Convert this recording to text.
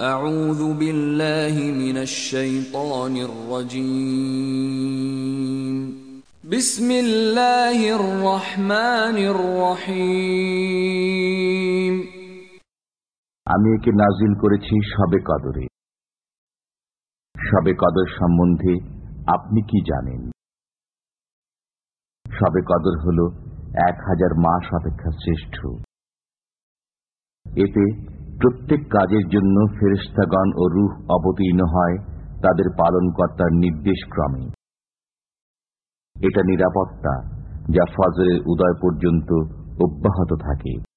أعوذ بالله من الشيطان الرجيم بسم الله الرحمن الرحيم আমি একে নাজিল করেছি সবে কদরে সবে কদর সম্বন্ধে আপনি কি জানেন সবে কদর হল এক হাজার মাস অপেক্ষা শ্রেষ্ঠ এতে প্রত্যেক কাজের জন্য ফেরিস্তাগণ ও রুহ অবতীর্ণ হয়, তাদের পালনকর্তার নির্দেশ ক্রমে। এটা নিরাপত্তা, যা ফজরের উদয় পর্যন্ত অব্যাহত থাকে।